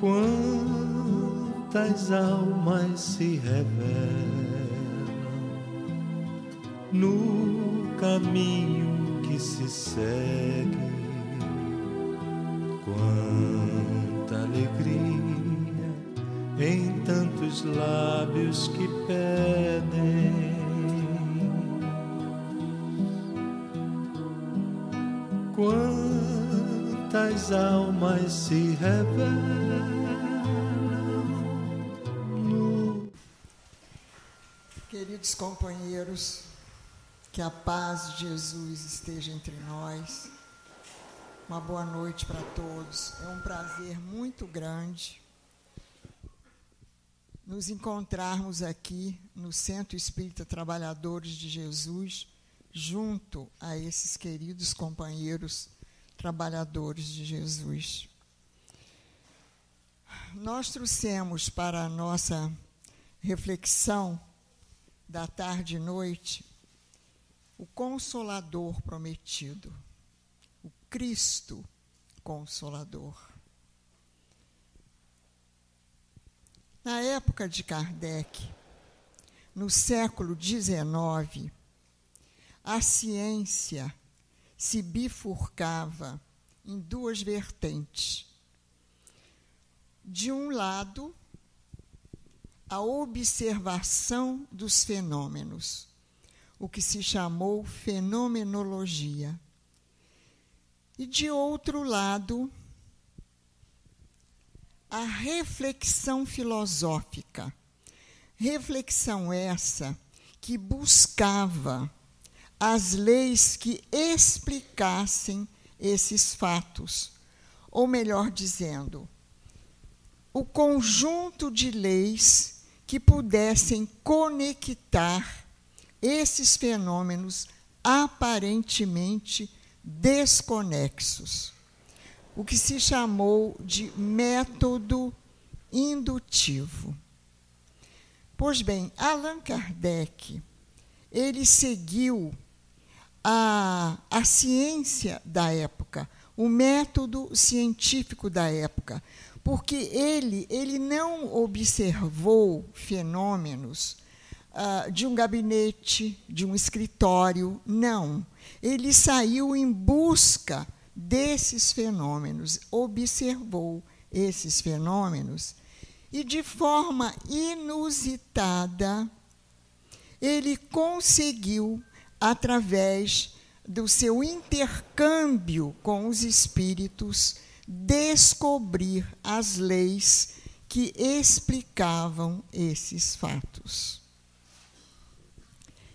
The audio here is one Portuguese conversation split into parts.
Quantas almas se revelam no caminho que se segue. Quanta alegria em tantos lábios que pedem. Quantas almas se revelam Queridos companheiros, que a paz de Jesus esteja entre nós. Uma boa noite para todos. É um prazer muito grande nos encontrarmos aqui no Centro Espírita Trabalhadores de Jesus, junto a esses queridos companheiros trabalhadores de Jesus. Nós trouxemos para a nossa reflexão da tarde e noite o Consolador prometido, o Cristo Consolador. Na época de Kardec, no século XIX, a ciência se bifurcava em duas vertentes. De um lado, a observação dos fenômenos o que se chamou fenomenologia. E, de outro lado, a reflexão filosófica. Reflexão essa que buscava as leis que explicassem esses fatos, ou melhor dizendo, o conjunto de leis que pudessem conectar esses fenômenos aparentemente desconexos, o que se chamou de método indutivo. Pois bem, Allan Kardec, ele seguiu a, a ciência da época, o método científico da época, porque ele, ele não observou fenômenos uh, de um gabinete, de um escritório. Não. Ele saiu em busca desses fenômenos, observou esses fenômenos e, de forma inusitada, ele conseguiu, através do seu intercâmbio com os espíritos, descobrir as leis que explicavam esses fatos.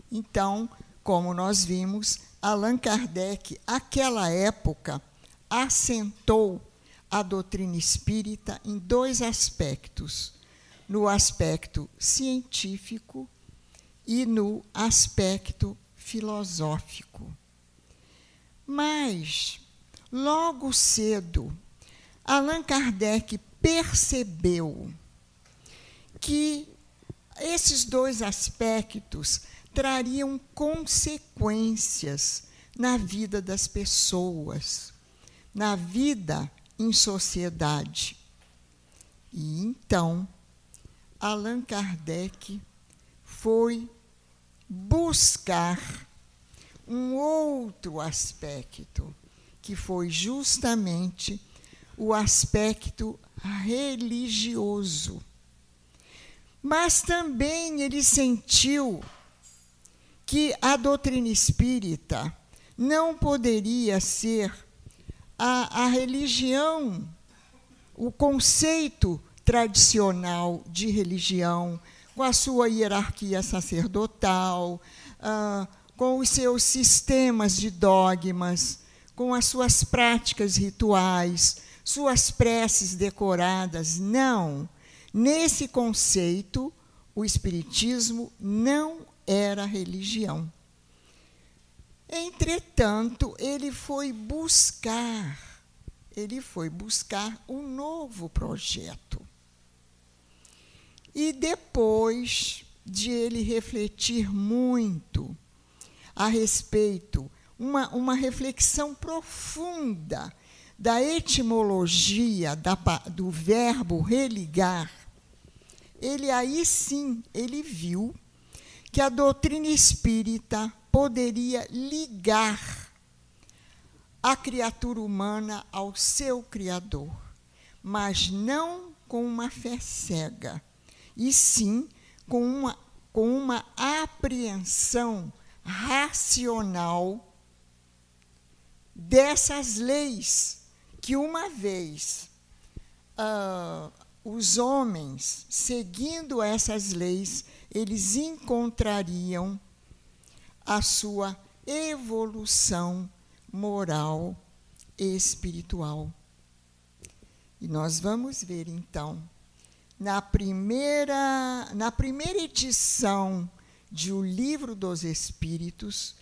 Então, como nós vimos, Allan Kardec, aquela época, assentou a doutrina espírita em dois aspectos: no aspecto científico e no aspecto filosófico. Mas, logo cedo, Allan Kardec percebeu que esses dois aspectos trariam consequências na vida das pessoas, na vida em sociedade. E então, Allan Kardec foi buscar um outro aspecto, que foi justamente o aspecto religioso. Mas também ele sentiu que a doutrina espírita não poderia ser a, a religião, o conceito tradicional de religião, com a sua hierarquia sacerdotal, ah, com os seus sistemas de dogmas, com as suas práticas rituais, suas preces decoradas. Não. Nesse conceito, o Espiritismo não era religião. Entretanto, ele foi buscar, ele foi buscar um novo projeto. E depois de ele refletir muito a respeito, uma, uma reflexão profunda da etimologia da, do verbo religar, ele aí sim, ele viu que a doutrina espírita poderia ligar a criatura humana ao seu Criador, mas não com uma fé cega, e sim com uma, com uma apreensão racional dessas leis que, uma vez uh, os homens seguindo essas leis, eles encontrariam a sua evolução moral e espiritual. E nós vamos ver então, na primeira, na primeira edição de O Livro dos Espíritos,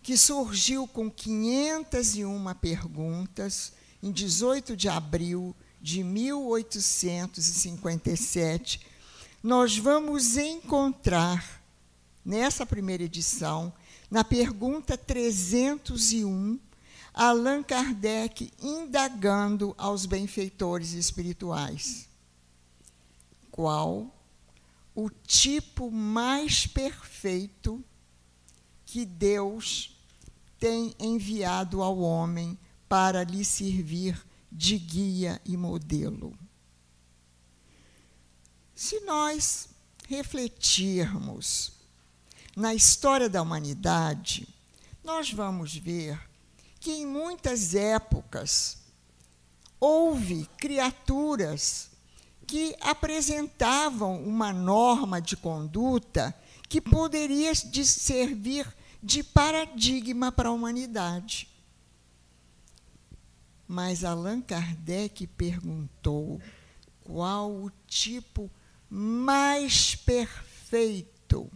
que surgiu com 501 perguntas, em 18 de abril de 1857, nós vamos encontrar, nessa primeira edição, na pergunta 301, Allan Kardec indagando aos benfeitores espirituais. Qual o tipo mais perfeito que Deus tem enviado ao homem para lhe servir de guia e modelo. Se nós refletirmos na história da humanidade, nós vamos ver que em muitas épocas houve criaturas que apresentavam uma norma de conduta que poderia de servir de paradigma para a humanidade. Mas Allan Kardec perguntou qual o tipo mais perfeito.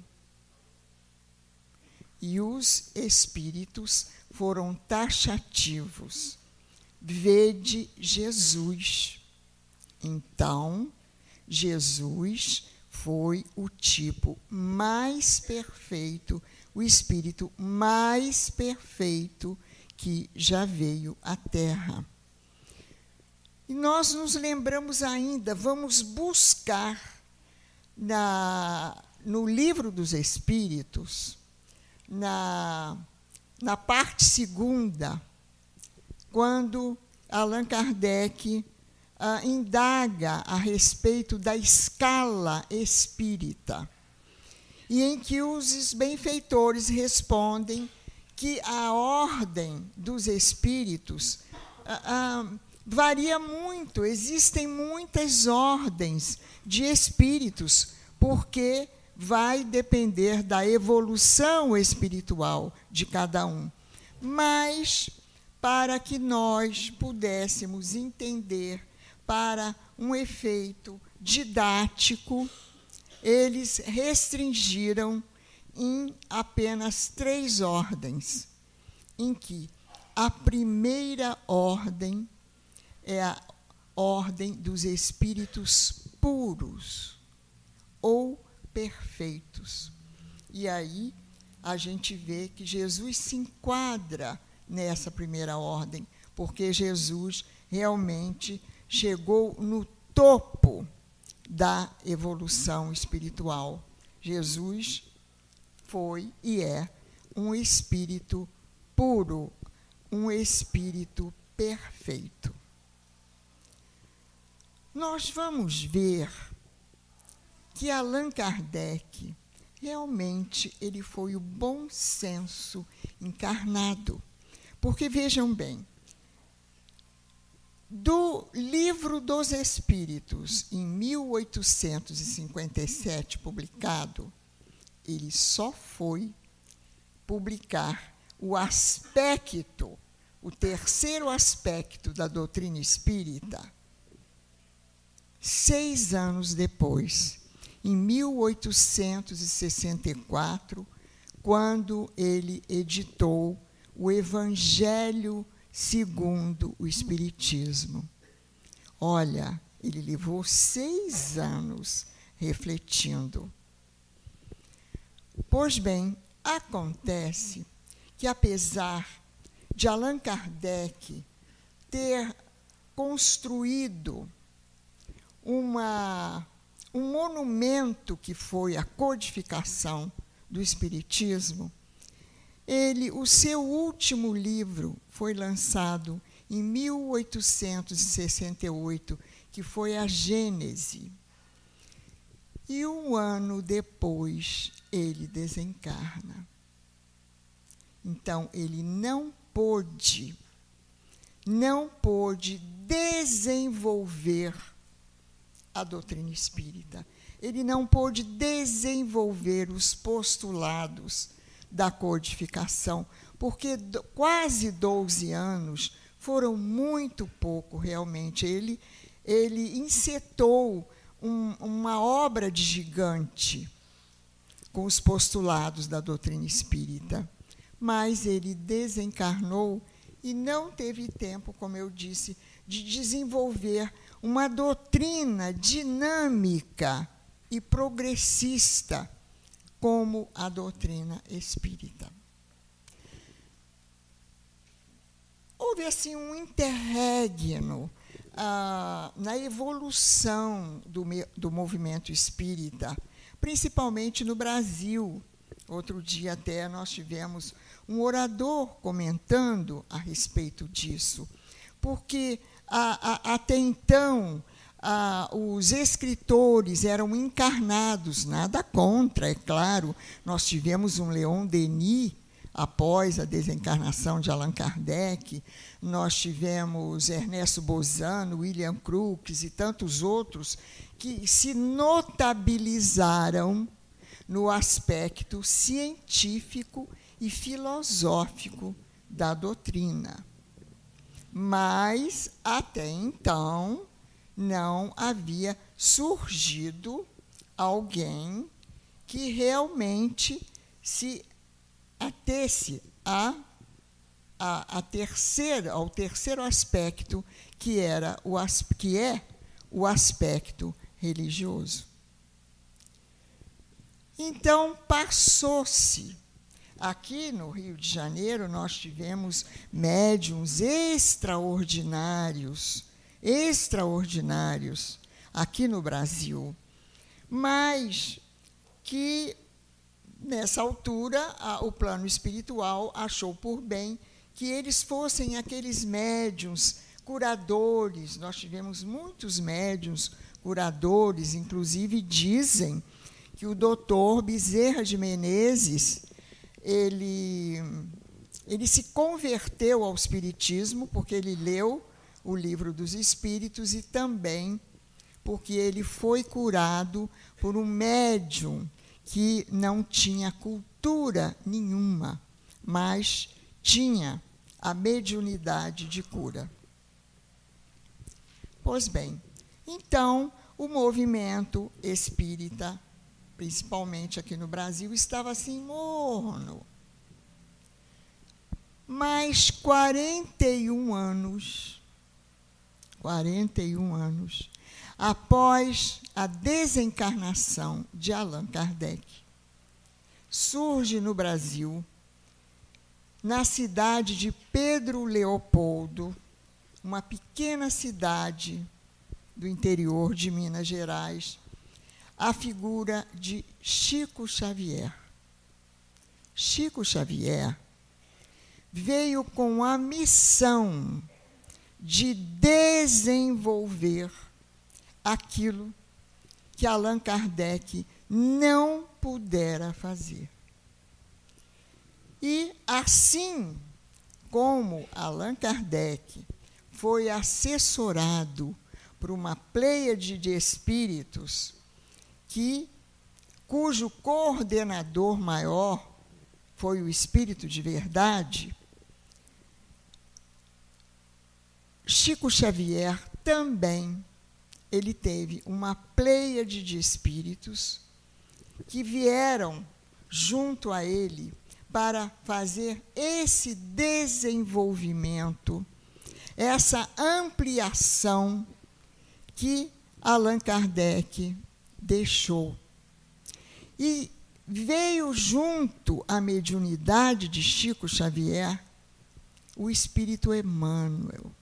E os espíritos foram taxativos. Vede Jesus. Então, Jesus foi o tipo mais perfeito, o espírito mais perfeito que já veio à Terra. E nós nos lembramos ainda, vamos buscar na, no livro dos Espíritos, na, na parte segunda, quando Allan Kardec uh, indaga a respeito da escala espírita, e em que os benfeitores respondem que a ordem dos espíritos uh, uh, varia muito, existem muitas ordens de espíritos, porque vai depender da evolução espiritual de cada um. Mas, para que nós pudéssemos entender para um efeito didático, eles restringiram em apenas três ordens, em que a primeira ordem é a ordem dos espíritos puros ou perfeitos. E aí a gente vê que Jesus se enquadra nessa primeira ordem, porque Jesus realmente chegou no topo da evolução espiritual. Jesus foi e é um espírito puro, um espírito perfeito. Nós vamos ver que Allan Kardec realmente ele foi o bom senso encarnado. Porque vejam bem, do Livro dos Espíritos, em 1857, publicado, ele só foi publicar o aspecto, o terceiro aspecto da doutrina espírita, seis anos depois, em 1864, quando ele editou o Evangelho segundo o Espiritismo. Olha, ele levou seis anos refletindo. Pois bem, acontece que, apesar de Allan Kardec ter construído uma, um monumento que foi a codificação do Espiritismo, ele, o seu último livro foi lançado em 1868, que foi a Gênese. E um ano depois ele desencarna. Então ele não pôde, não pôde desenvolver a doutrina espírita. Ele não pôde desenvolver os postulados da codificação, porque do, quase 12 anos foram muito pouco realmente. Ele, ele insetou um, uma obra de gigante com os postulados da doutrina espírita. Mas ele desencarnou e não teve tempo, como eu disse, de desenvolver uma doutrina dinâmica e progressista como a doutrina espírita. Houve assim um interregno ah, na evolução do, do movimento espírita, principalmente no Brasil. Outro dia até nós tivemos um orador comentando a respeito disso, porque a, a, até então os escritores eram encarnados, nada contra, é claro. Nós tivemos um Leon Denis após a desencarnação de Allan Kardec, nós tivemos Ernesto Bozano, William Crookes e tantos outros que se notabilizaram no aspecto científico e filosófico da doutrina. Mas, até então, não havia surgido alguém que realmente se atesse a, a, a terceira, ao terceiro aspecto, que, era o, que é o aspecto religioso. Então, passou-se. Aqui no Rio de Janeiro, nós tivemos médiums extraordinários extraordinários aqui no Brasil, mas que nessa altura a, o plano espiritual achou por bem que eles fossem aqueles médiums curadores. Nós tivemos muitos médiums curadores, inclusive dizem que o doutor Bezerra de Menezes ele ele se converteu ao espiritismo porque ele leu o livro dos Espíritos e também porque ele foi curado por um médium que não tinha cultura nenhuma, mas tinha a mediunidade de cura. Pois bem, então o movimento espírita, principalmente aqui no Brasil, estava assim morno. Mas 41 anos 41 anos, após a desencarnação de Allan Kardec, surge no Brasil, na cidade de Pedro Leopoldo, uma pequena cidade do interior de Minas Gerais, a figura de Chico Xavier. Chico Xavier veio com a missão de desenvolver aquilo que Allan Kardec não pudera fazer. E assim como Allan Kardec foi assessorado por uma pleiade de espíritos que cujo coordenador maior foi o espírito de verdade, Chico Xavier também ele teve uma pleiade de espíritos que vieram junto a ele para fazer esse desenvolvimento, essa ampliação que Allan Kardec deixou. E veio junto à mediunidade de Chico Xavier o espírito Emmanuel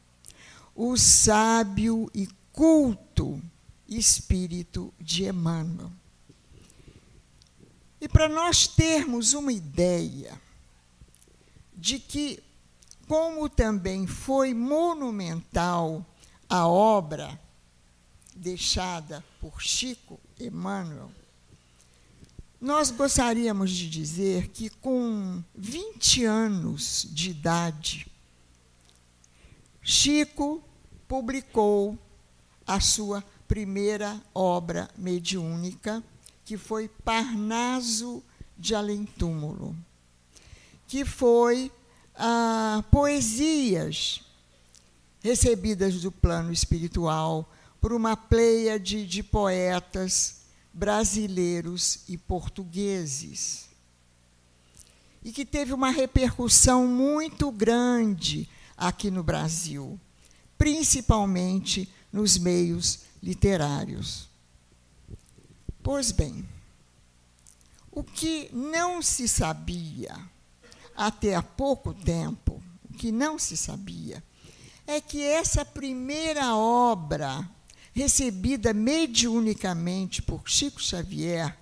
o sábio e culto espírito de Emmanuel. E para nós termos uma ideia de que, como também foi monumental a obra deixada por Chico Emmanuel, nós gostaríamos de dizer que, com 20 anos de idade, Chico publicou a sua primeira obra mediúnica, que foi Parnaso de Além Túmulo, que foi ah, poesias recebidas do plano espiritual por uma pleia de, de poetas brasileiros e portugueses. E que teve uma repercussão muito grande aqui no Brasil, principalmente nos meios literários. Pois bem, o que não se sabia até há pouco tempo, o que não se sabia, é que essa primeira obra recebida mediunicamente por Chico Xavier,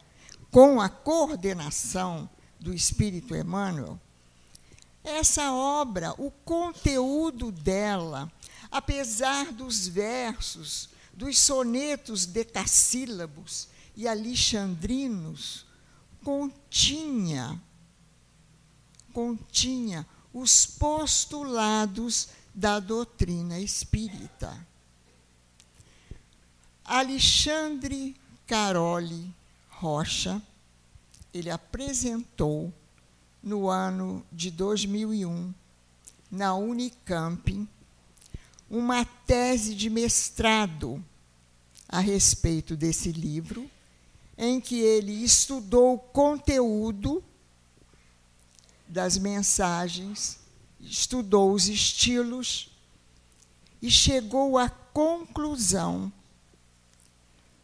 com a coordenação do Espírito Emmanuel, essa obra, o conteúdo dela, apesar dos versos, dos sonetos decassílabos e alexandrinos, continha continha os postulados da doutrina espírita. Alexandre Caroli Rocha, ele apresentou no ano de 2001, na Unicamp, uma tese de mestrado a respeito desse livro, em que ele estudou o conteúdo das mensagens, estudou os estilos e chegou à conclusão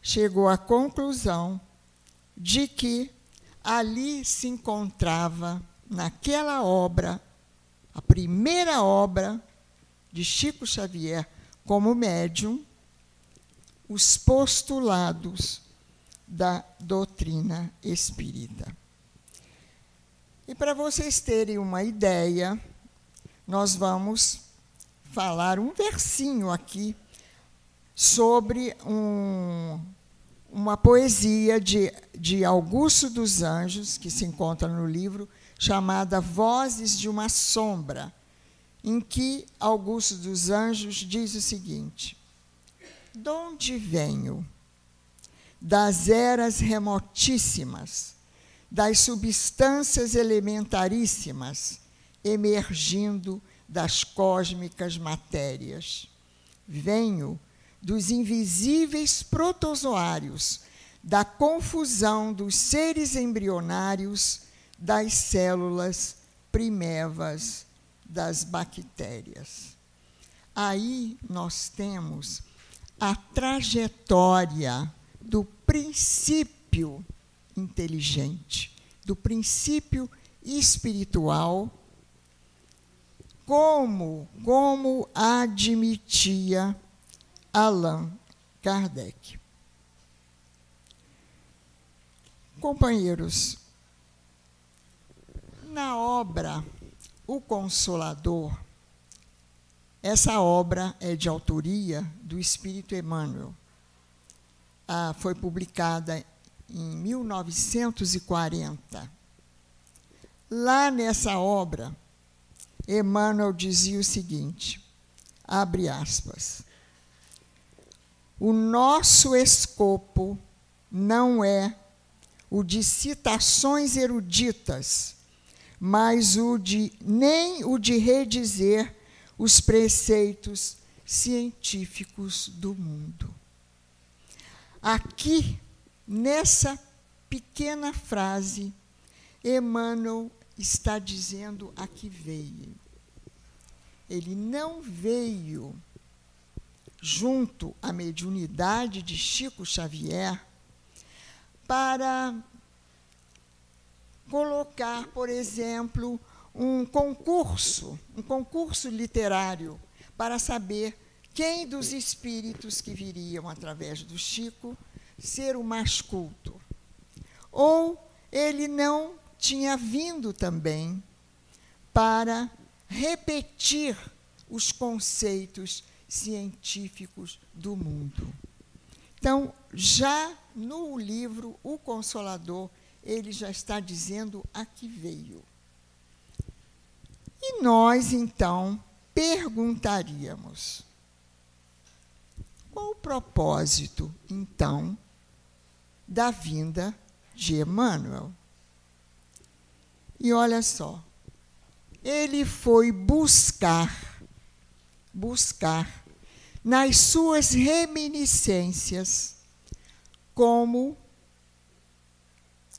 chegou à conclusão de que ali se encontrava, naquela obra, a primeira obra de Chico Xavier como médium, os postulados da doutrina espírita. E para vocês terem uma ideia, nós vamos falar um versinho aqui sobre um, uma poesia de, de Augusto dos Anjos, que se encontra no livro, chamada Vozes de uma Sombra, em que Augusto dos Anjos diz o seguinte: De onde venho? Das eras remotíssimas, das substâncias elementaríssimas, emergindo das cósmicas matérias. Venho dos invisíveis protozoários, da confusão dos seres embrionários, das células primevas das bactérias. Aí nós temos a trajetória do princípio inteligente, do princípio espiritual, como, como admitia Allan Kardec. Companheiros, na obra O Consolador, essa obra é de autoria do Espírito Emmanuel. Ah, foi publicada em 1940. Lá nessa obra, Emmanuel dizia o seguinte: abre aspas. O nosso escopo não é o de citações eruditas, mas o de nem o de redizer os preceitos científicos do mundo. Aqui, nessa pequena frase, Emmanuel está dizendo a que veio. Ele não veio junto à mediunidade de Chico Xavier, para colocar, por exemplo, um concurso, um concurso literário, para saber quem dos espíritos que viriam através do Chico ser o mais culto? Ou ele não tinha vindo também para repetir os conceitos científicos do mundo. Então, já no livro O Consolador, ele já está dizendo a que veio. E nós, então, perguntaríamos: qual o propósito, então, da vinda de Emmanuel? E olha só, ele foi buscar, buscar nas suas reminiscências como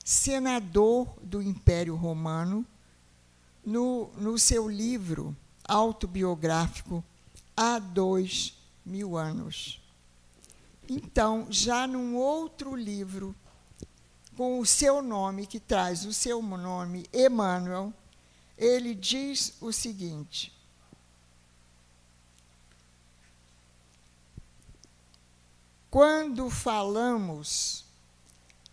senador do Império Romano, no, no seu livro autobiográfico Há Dois Mil Anos. Então, já num outro livro, com o seu nome, que traz o seu nome, Emmanuel, ele diz o seguinte: Quando falamos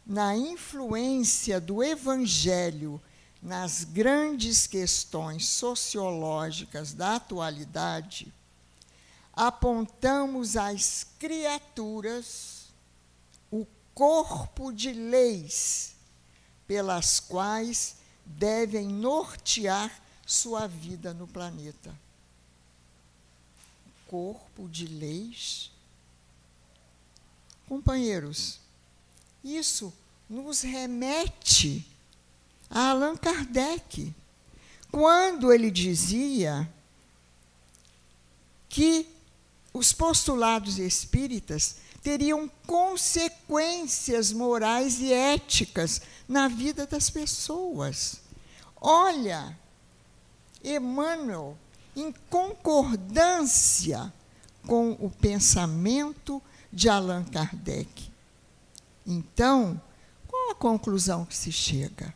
na influência do Evangelho nas grandes questões sociológicas da atualidade, apontamos às criaturas o corpo de leis pelas quais devem nortear sua vida no planeta. Corpo de leis. Companheiros, isso nos remete a Allan Kardec, quando ele dizia que os postulados espíritas teriam consequências morais e éticas na vida das pessoas. Olha, Emmanuel, em concordância com o pensamento de Allan Kardec. Então, qual a conclusão que se chega?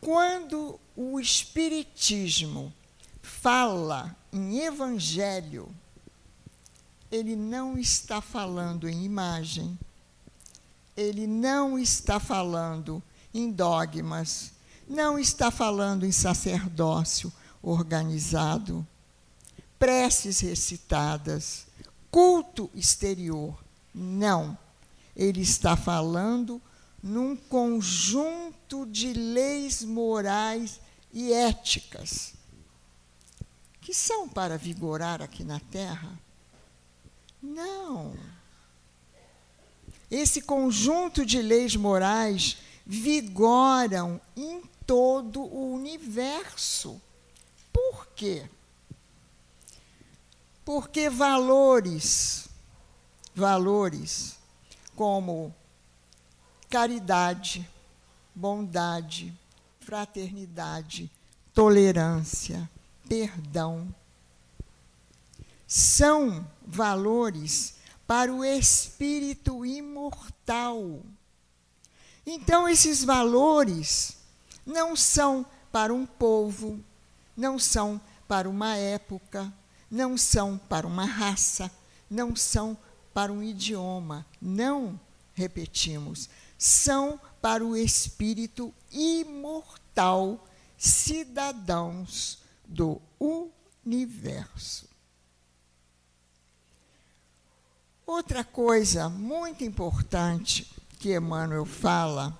Quando o Espiritismo fala em evangelho, ele não está falando em imagem, ele não está falando em dogmas, não está falando em sacerdócio organizado, preces recitadas, culto exterior. Não. Ele está falando num conjunto de leis morais e éticas que são para vigorar aqui na Terra? Não. Esse conjunto de leis morais vigoram em todo o universo. Por quê? Porque valores, valores como caridade, bondade, fraternidade, tolerância, perdão, são valores para o espírito imortal. Então, esses valores não são para um povo, não são para uma época, não são para uma raça, não são para um idioma. Não, repetimos, são para o espírito imortal, cidadãos do universo. Outra coisa muito importante que Emmanuel fala,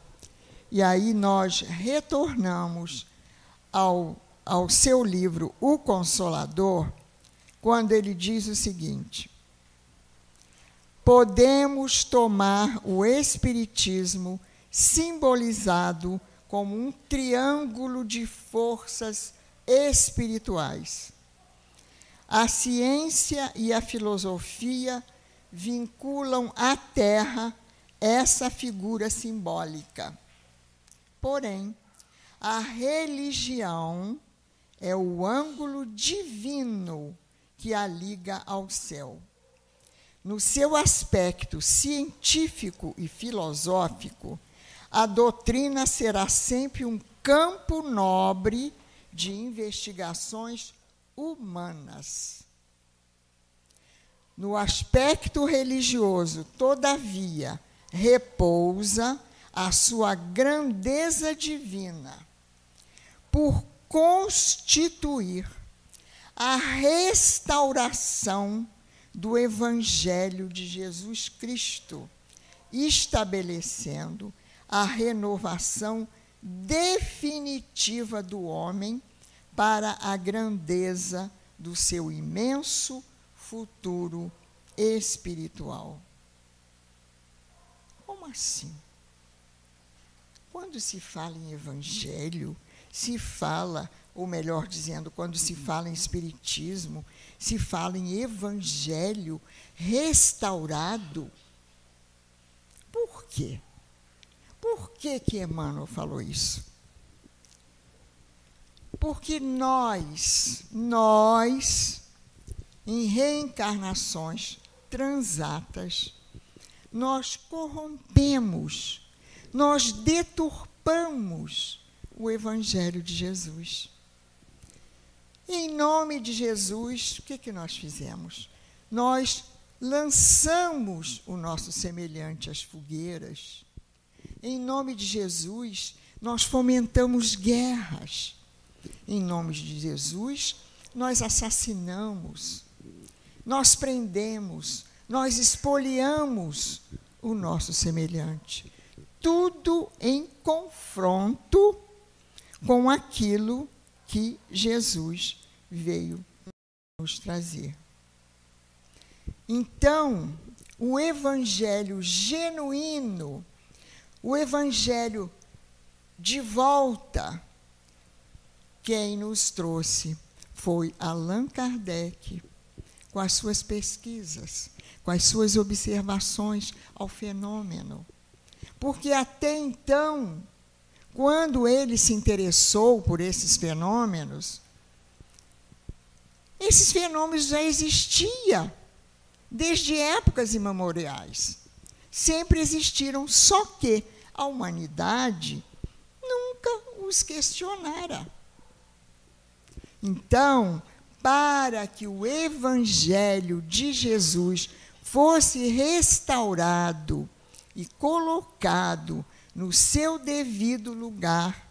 e aí nós retornamos ao, ao seu livro O Consolador, quando ele diz o seguinte: podemos tomar o Espiritismo simbolizado como um triângulo de forças espirituais. A ciência e a filosofia vinculam à Terra essa figura simbólica. Porém, a religião é o ângulo divino que a liga ao céu. No seu aspecto científico e filosófico, a doutrina será sempre um campo nobre de investigações humanas. No aspecto religioso, todavia, repousa a sua grandeza divina por constituir a restauração do Evangelho de Jesus Cristo, estabelecendo a renovação definitiva do homem para a grandeza do seu imenso futuro espiritual. Como assim? Quando se fala em evangelho, se fala, ou melhor dizendo, quando se fala em espiritismo, se fala em evangelho restaurado. Por quê? Por que que Emmanuel falou isso? Porque nós, nós, em reencarnações transatas, nós corrompemos, nós deturpamos o Evangelho de Jesus. Em nome de Jesus, o que, que nós fizemos? Nós lançamos o nosso semelhante às fogueiras. Em nome de Jesus, nós fomentamos guerras. Em nome de Jesus, nós assassinamos, nós prendemos, nós espoliamos o nosso semelhante. Tudo em confronto com aquilo que Jesus veio nos trazer. Então, o evangelho genuíno, o evangelho de volta, quem nos trouxe foi Allan Kardec, com as suas pesquisas, com as suas observações ao fenômeno. Porque até então, quando ele se interessou por esses fenômenos, esses fenômenos já existiam desde épocas imemoriais. Sempre existiram, só que a humanidade nunca os questionara. Então, para que o Evangelho de Jesus fosse restaurado e colocado no seu devido lugar,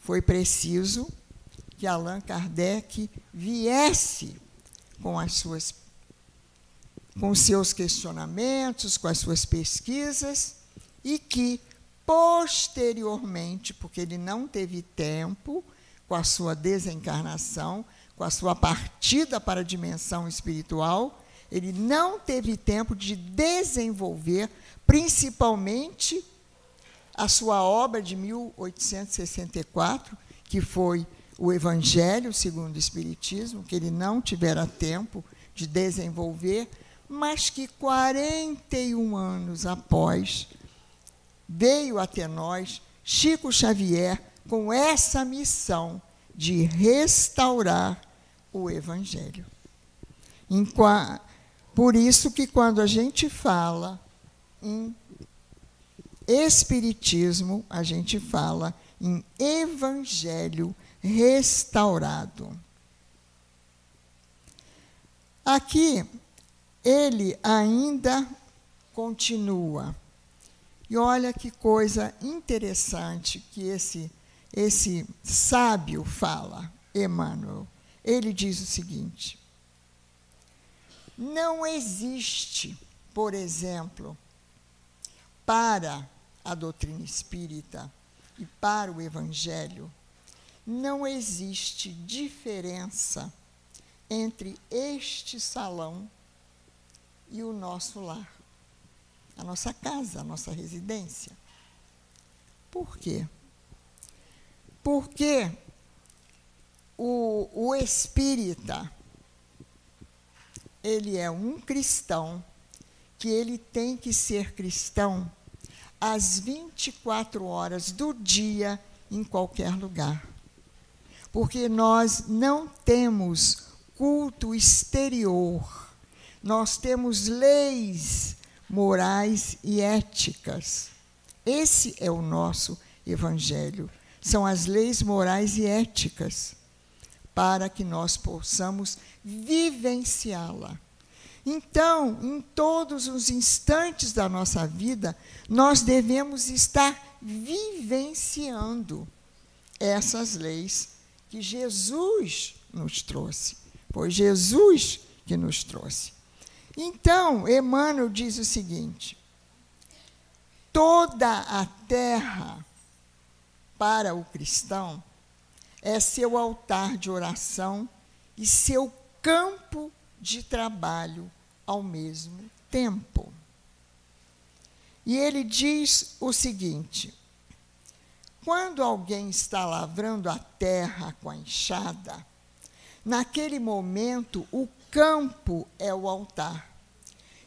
foi preciso que Allan Kardec viesse com as suas com seus questionamentos, com as suas pesquisas e que posteriormente, porque ele não teve tempo com a sua desencarnação, com a sua partida para a dimensão espiritual, ele não teve tempo de desenvolver, principalmente, a sua obra de 1864, que foi o Evangelho segundo o Espiritismo, que ele não tivera tempo de desenvolver, mas que 41 anos após veio até nós Chico Xavier com essa missão de restaurar o Evangelho. Por isso que quando a gente fala em Espiritismo, a gente fala em Evangelho restaurado. Aqui, ele ainda continua. E olha que coisa interessante que esse esse sábio fala, Emmanuel. Ele diz o seguinte: não existe, por exemplo, para a doutrina espírita e para o evangelho, não existe diferença entre este salão e o nosso lar, a nossa casa, a nossa residência. Por quê? Porque o, o espírita, ele é um cristão, que ele tem que ser cristão às 24 horas do dia, em qualquer lugar. Porque nós não temos culto exterior, nós temos leis morais e éticas. Esse é o nosso evangelho são as leis morais e éticas, para que nós possamos vivenciá-la. Então, em todos os instantes da nossa vida, nós devemos estar vivenciando essas leis que Jesus nos trouxe. Foi Jesus que nos trouxe. Então, Emmanuel diz o seguinte: toda a terra para o cristão é seu altar de oração e seu campo de trabalho ao mesmo tempo. E ele diz o seguinte: quando alguém está lavrando a terra com a enxada, naquele momento o campo é o altar.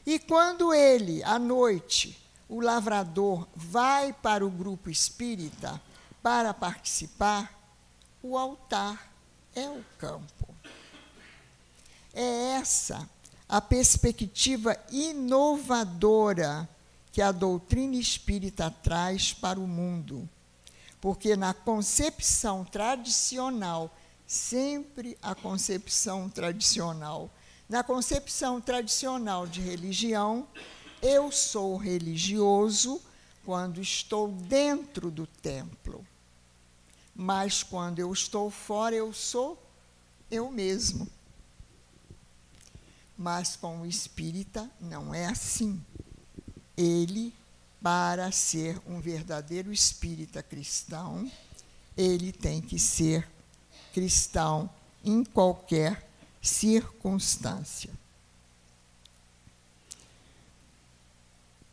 E quando ele, à noite, o lavrador, vai para o grupo espírita para participar, o altar é o campo. É essa a perspectiva inovadora que a doutrina espírita traz para o mundo. Porque na concepção tradicional, sempre a concepção tradicional, na concepção tradicional de religião, eu sou religioso quando estou dentro do templo. Mas quando eu estou fora, eu sou eu mesmo. Mas com o espírita não é assim. Ele, para ser um verdadeiro espírita cristão, ele tem que ser cristão em qualquer circunstância.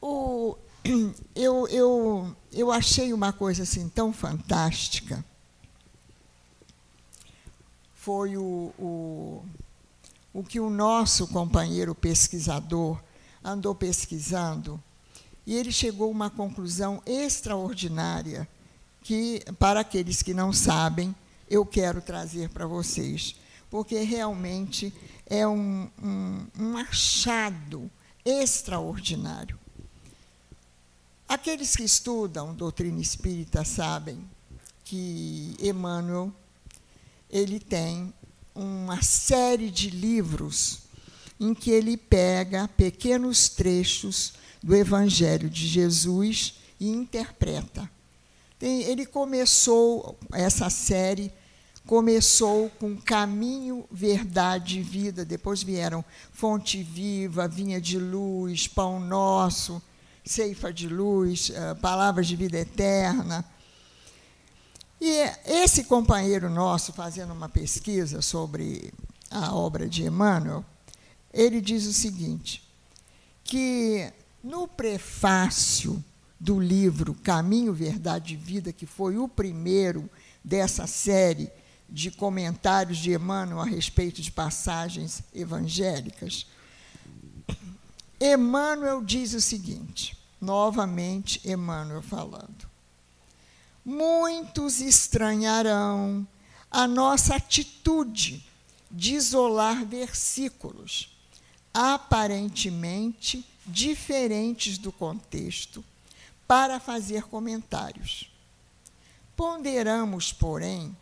O, eu, eu, eu achei uma coisa assim tão fantástica. Foi o, o o que o nosso companheiro pesquisador andou pesquisando e ele chegou a uma conclusão extraordinária que, para aqueles que não sabem, eu quero trazer para vocês, porque realmente é um, um, um achado extraordinário. Aqueles que estudam doutrina espírita sabem que Emmanuel ele tem uma série de livros em que ele pega pequenos trechos do Evangelho de Jesus e interpreta. Tem, ele começou essa série começou com Caminho, Verdade e Vida, depois vieram Fonte Viva, Vinha de Luz, Pão Nosso, Ceifa de Luz, uh, Palavras de Vida Eterna. E esse companheiro nosso, fazendo uma pesquisa sobre a obra de Emmanuel, ele diz o seguinte: que no prefácio do livro Caminho, Verdade e Vida, que foi o primeiro dessa série de comentários de Emmanuel a respeito de passagens evangélicas, Emmanuel diz o seguinte, novamente Emmanuel falando: muitos estranharão a nossa atitude de isolar versículos aparentemente diferentes do contexto para fazer comentários. Ponderamos, porém,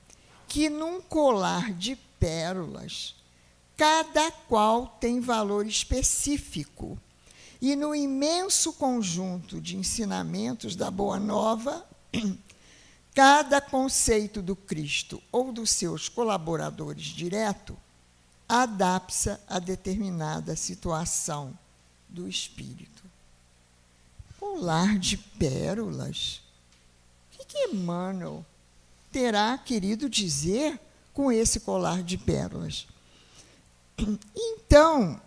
que num colar de pérolas, cada qual tem valor específico, e no imenso conjunto de ensinamentos da Boa Nova, Cada conceito do Cristo ou dos seus colaboradores direto adapta a determinada situação do espírito. Colar de pérolas. O que, Emmanuel terá querido dizer com esse colar de pérolas? Então,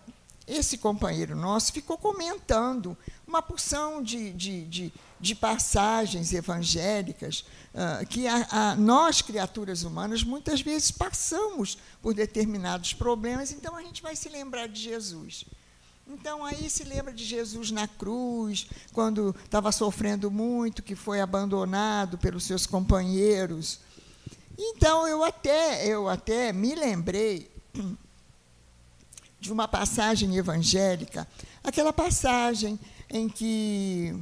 esse companheiro nosso ficou comentando uma porção de, de, de, de passagens evangélicas uh, que a, a, nós, criaturas humanas, muitas vezes passamos por determinados problemas, então a gente vai se lembrar de Jesus. Então aí se lembra de Jesus na cruz, quando estava sofrendo muito, que foi abandonado pelos seus companheiros. Então eu até eu até me lembrei de uma passagem evangélica, aquela passagem em que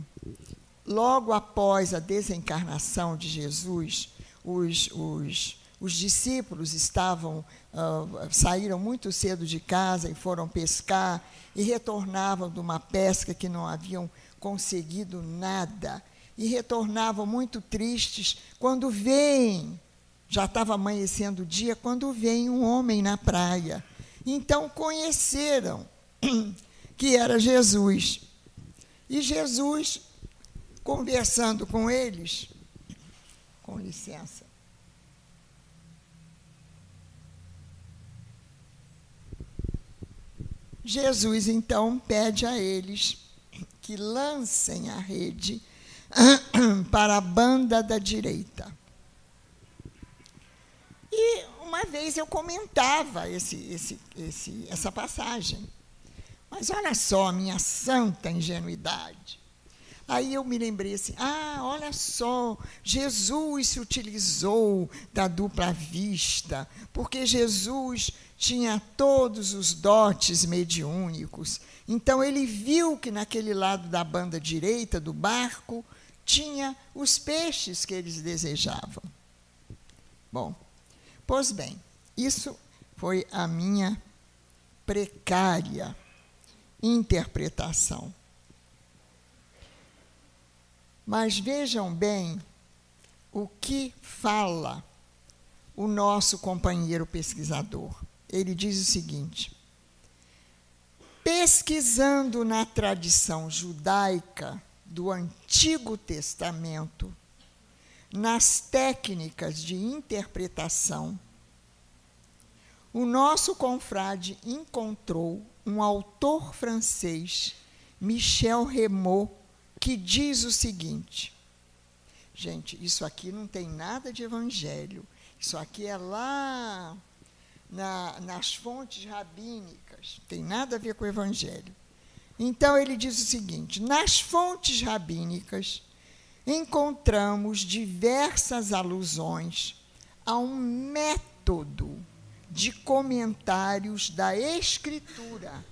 logo após a desencarnação de Jesus, os, os os discípulos estavam uh, saíram muito cedo de casa e foram pescar e retornavam de uma pesca que não haviam conseguido nada e retornavam muito tristes quando veem já estava amanhecendo o dia quando veem um homem na praia. Então conheceram que era Jesus. E Jesus, conversando com eles, com licença, Jesus então pede a eles que lancem a rede para a banda da direita. E uma vez eu comentava esse, esse, esse, essa passagem. Mas olha só a minha santa ingenuidade. Aí eu me lembrei assim: ah, olha só, Jesus se utilizou da dupla vista, porque Jesus tinha todos os dotes mediúnicos. Então ele viu que naquele lado da banda direita do barco tinha os peixes que eles desejavam. Bom, pois bem, isso foi a minha precária interpretação. Mas vejam bem o que fala o nosso companheiro pesquisador. Ele diz o seguinte: pesquisando na tradição judaica do Antigo Testamento, nas técnicas de interpretação, o nosso confrade encontrou um autor francês, Michel Remot, que diz o seguinte: gente, isso aqui não tem nada de evangelho, isso aqui é lá na, nas fontes rabínicas, tem nada a ver com o evangelho. Então ele diz o seguinte: nas fontes rabínicas encontramos diversas alusões a um método de comentários da Escritura,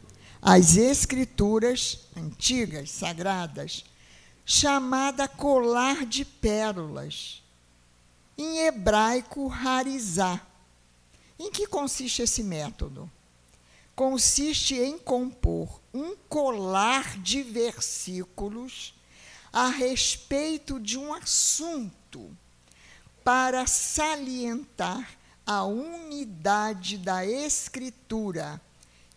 as Escrituras antigas, sagradas, chamada colar de pérolas, em hebraico, harizá. Em que consiste esse método? Consiste em compor um colar de versículos a respeito de um assunto para salientar a unidade da Escritura,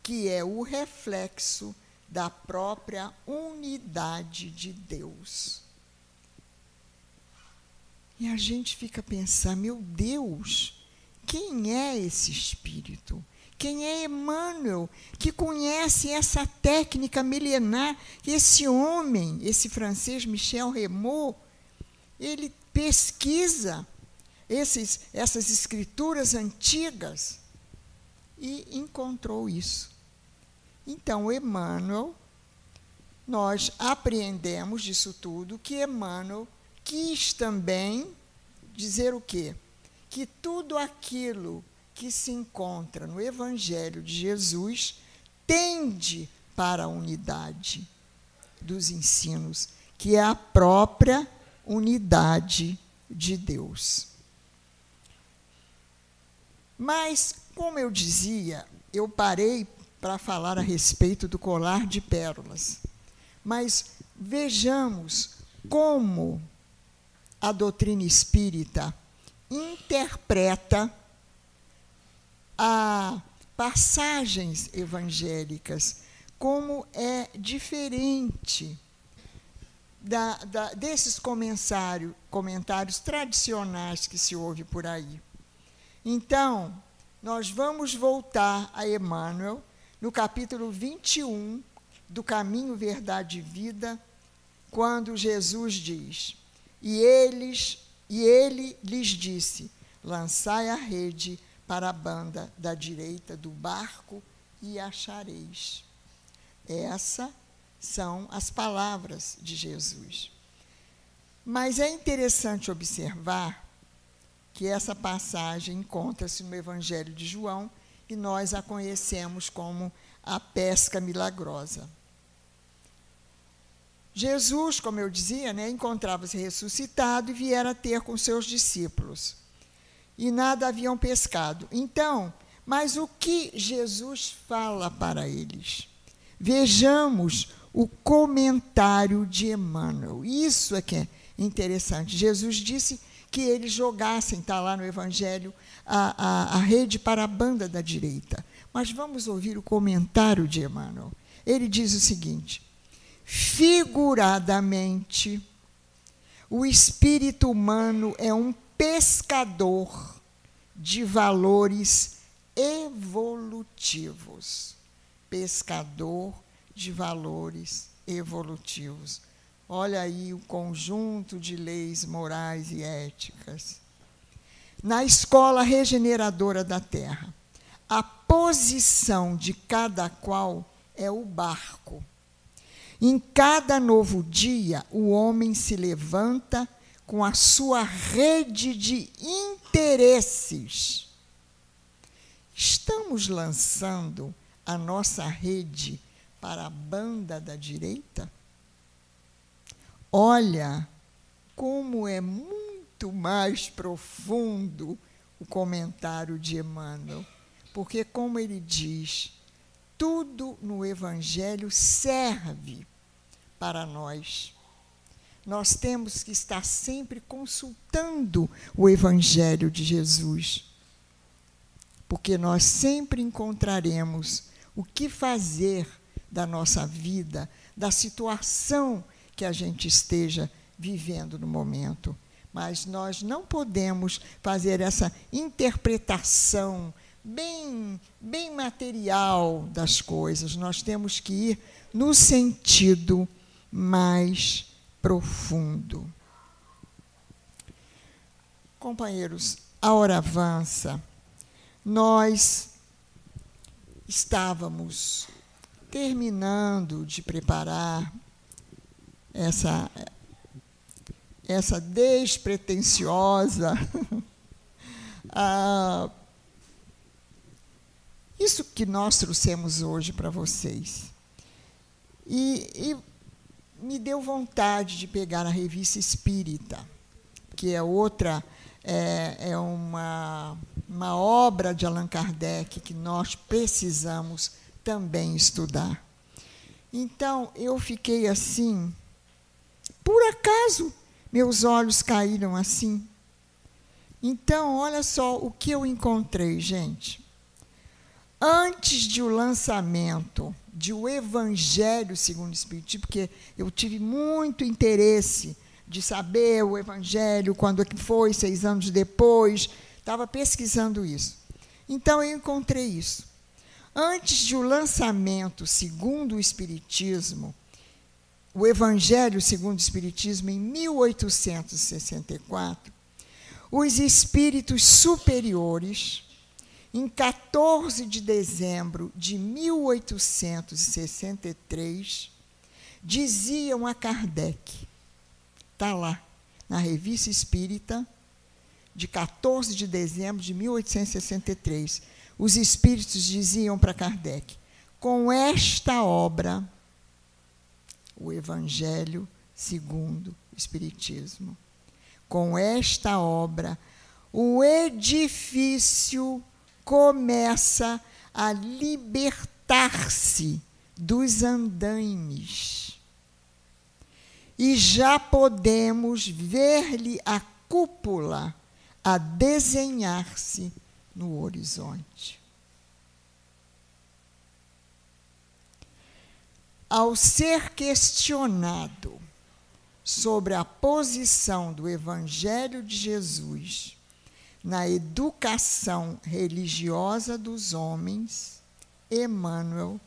que é o reflexo da própria unidade de Deus. E a gente fica pensando, meu Deus, quem é esse espírito? Quem é Emmanuel, que conhece essa técnica milenar? Esse homem, esse francês Michel Remot, ele pesquisa esses, essas escrituras antigas e encontrou isso. Então, Emmanuel, nós apreendemos disso tudo que Emmanuel quis também dizer o quê? Que tudo aquilo que se encontra no Evangelho de Jesus tende para a unidade dos ensinos, que é a própria unidade de Deus. Mas, como eu dizia, eu parei para falar a respeito do colar de pérolas. Mas vejamos como a doutrina espírita interpreta a passagens evangélicas, como é diferente da, da, desses comentário, comentários tradicionais que se ouve por aí. Então, nós vamos voltar a Emmanuel no capítulo 21 do Caminho, Verdade e Vida, quando Jesus diz: E eles e ele lhes disse: Lançai a rede para a banda da direita do barco e achareis. Essas são as palavras de Jesus. Mas é interessante observar que essa passagem encontra-se no Evangelho de João e nós a conhecemos como a pesca milagrosa. Jesus, como eu dizia, né, encontrava-se ressuscitado e viera ter com seus discípulos. E nada haviam pescado. Então, mas o que Jesus fala para eles? Vejamos o comentário de Emmanuel. Isso é que é interessante. Jesus disse que eles jogassem, está lá no Evangelho, a, a, a rede para a banda da direita. Mas vamos ouvir o comentário de Emmanuel. Ele diz o seguinte: figuradamente, o espírito humano é um pescador de valores evolutivos. Pescador de valores evolutivos. Olha aí o conjunto de leis morais e éticas. Na escola regeneradora da Terra, a posição de cada qual é o barco. Em cada novo dia, o homem se levanta com a sua rede de interesses. Estamos lançando a nossa rede para a banda da direita? Olha como é muito mais profundo o comentário de Emmanuel, porque, como ele diz, tudo no Evangelho serve para nós. Nós temos que estar sempre consultando o Evangelho de Jesus, porque nós sempre encontraremos o que fazer da nossa vida, da situação que a gente esteja vivendo no momento. Mas nós não podemos fazer essa interpretação bem, bem material das coisas. Nós temos que ir no sentido mais profundo. Companheiros, a hora avança. Nós estávamos terminando de preparar essa essa despretensiosa ah, isso que nós trouxemos hoje para vocês. E, e, me deu vontade de pegar a revista Espírita, que é outra, é, é uma, uma obra de Allan Kardec que nós precisamos também estudar. Então, eu fiquei assim, por acaso, meus olhos caíram assim. Então, olha só o que eu encontrei, gente antes de o lançamento de o Evangelho segundo o Espiritismo, porque eu tive muito interesse de saber o Evangelho, quando é foi, seis anos depois, estava pesquisando isso. Então eu encontrei isso. Antes de o lançamento segundo o Espiritismo, o Evangelho segundo o Espiritismo, em 1864, os espíritos superiores em 14 de dezembro de 1863, diziam a Kardec, está lá, na Revista Espírita, de 14 de dezembro de 1863, os espíritos diziam para Kardec: com esta obra, o Evangelho segundo o Espiritismo, com esta obra, o edifício começa a libertar-se dos andaimes. E já podemos ver-lhe a cúpula a desenhar-se no horizonte. Ao ser questionado sobre a posição do Evangelho de Jesus na educação religiosa dos homens, Emmanuel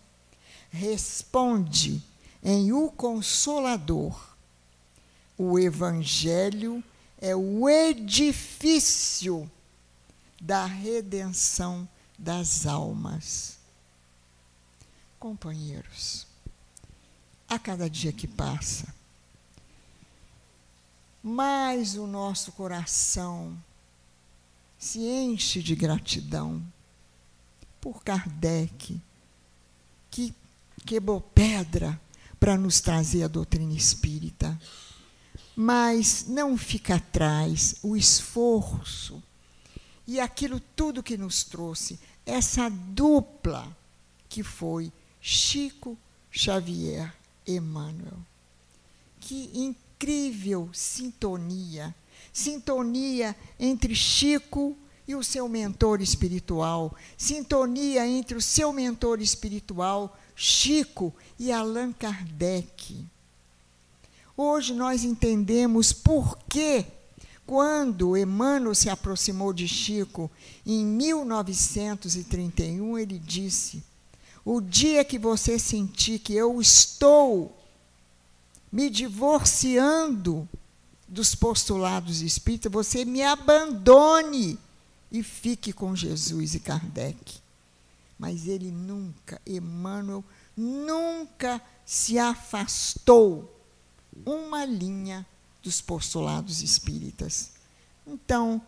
responde em O Consolador: o Evangelho é o edifício da redenção das almas. Companheiros, a cada dia que passa, mais o nosso coração se enche de gratidão por Kardec, que quebrou pedra para nos trazer a doutrina espírita. Mas não fica atrás o esforço e aquilo tudo que nos trouxe, essa dupla que foi Chico Xavier Emmanuel. Que incrível sintonia! Sintonia entre Chico e o seu mentor espiritual, sintonia entre o seu mentor espiritual, Chico, e Allan Kardec. Hoje nós entendemos por que quando Emmanuel se aproximou de Chico em 1931, ele disse: O dia que você sentir que eu estou me divorciando dos postulados espíritas, você me abandone e fique com Jesus e Kardec. Mas ele nunca, Emmanuel, nunca se afastou uma linha dos postulados espíritas. Então,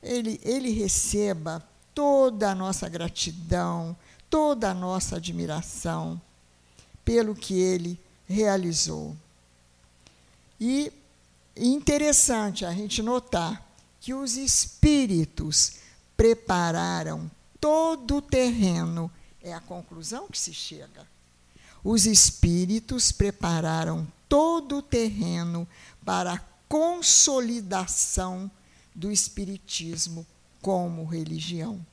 ele, ele receba toda a nossa gratidão, toda a nossa admiração pelo que ele realizou. E interessante a gente notar que os espíritos prepararam todo o terreno, é a conclusão que se chega. Os espíritos prepararam todo o terreno para a consolidação do Espiritismo como religião.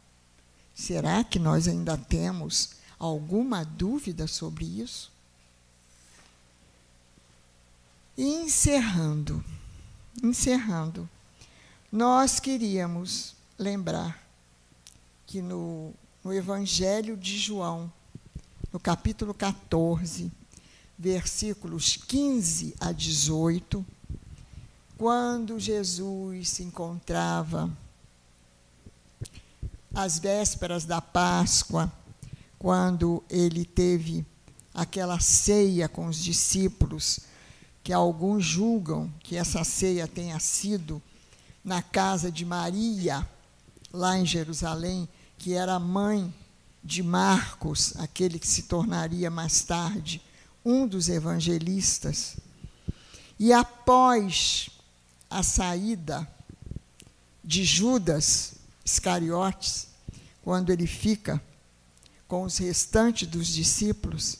Será que nós ainda temos alguma dúvida sobre isso? E encerrando, encerrando, nós queríamos lembrar que no, no Evangelho de João, no capítulo 14, versículos 15 a 18, quando Jesus se encontrava às vésperas da Páscoa, quando ele teve aquela ceia com os discípulos, que alguns julgam que essa ceia tenha sido na casa de Maria, lá em Jerusalém, que era mãe de Marcos, aquele que se tornaria mais tarde um dos evangelistas. E após a saída de Judas Iscariotes, quando ele fica com os restantes dos discípulos,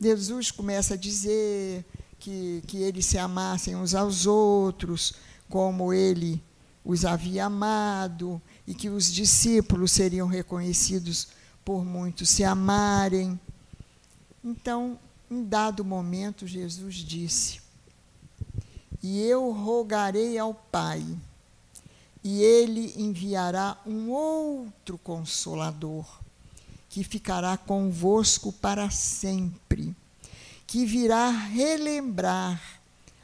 Jesus começa a dizer que, que eles se amassem uns aos outros, como ele os havia amado, e que os discípulos seriam reconhecidos por muitos se amarem. Então, em dado momento, Jesus disse: E eu rogarei ao Pai, e ele enviará um outro consolador, que ficará convosco para sempre, que virá relembrar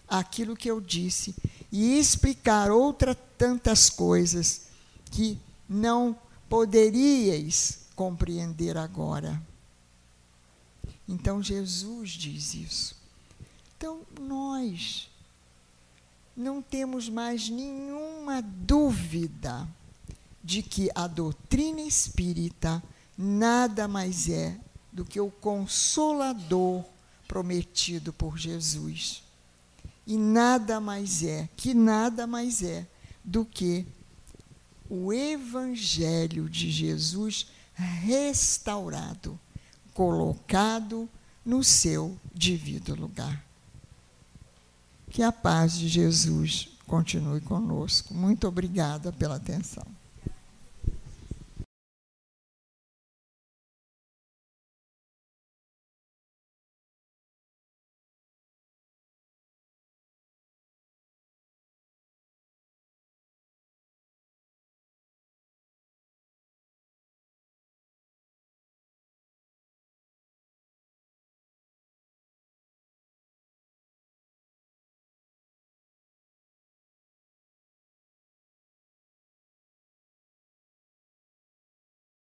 aquilo que eu disse e explicar outras tantas coisas que não poderíeis compreender agora. Então Jesus diz isso. Então nós não temos mais nenhuma dúvida de que a doutrina espírita nada mais é do que o consolador prometido por Jesus. E nada mais é, que nada mais é do que o evangelho de Jesus restaurado colocado no seu devido lugar. Que a paz de Jesus continue conosco. Muito obrigada pela atenção.